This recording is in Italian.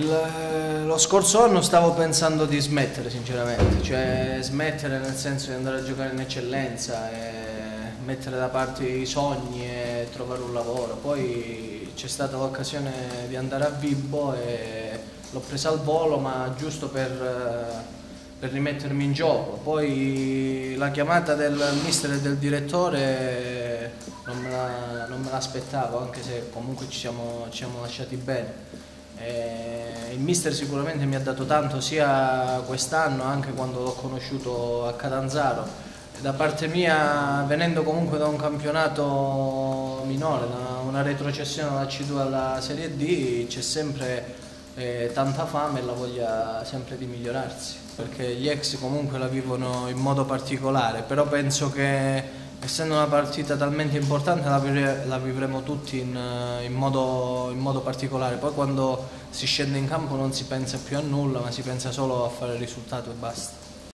Il, lo scorso anno stavo pensando di smettere sinceramente, cioè smettere nel senso di andare a giocare in eccellenza, mettere da parte i sogni e trovare un lavoro. Poi c'è stata l'occasione di andare a Vibo e l'ho presa al volo ma giusto per, per rimettermi in gioco. Poi la chiamata del mister e del direttore non me l'aspettavo la, anche se comunque ci siamo, ci siamo lasciati bene. Eh, il mister sicuramente mi ha dato tanto sia quest'anno anche quando l'ho conosciuto a Catanzaro. Da parte mia, venendo comunque da un campionato minore, una, una retrocessione dalla C2 alla Serie D, c'è sempre eh, tanta fame e la voglia sempre di migliorarsi, perché gli ex comunque la vivono in modo particolare, però penso che essendo una partita talmente importante la, vivre, la vivremo tutti in, in, modo, in, modo, particolare, poi quando si scende in campo non si pensa più a nulla ma si pensa solo a fare il risultato e basta.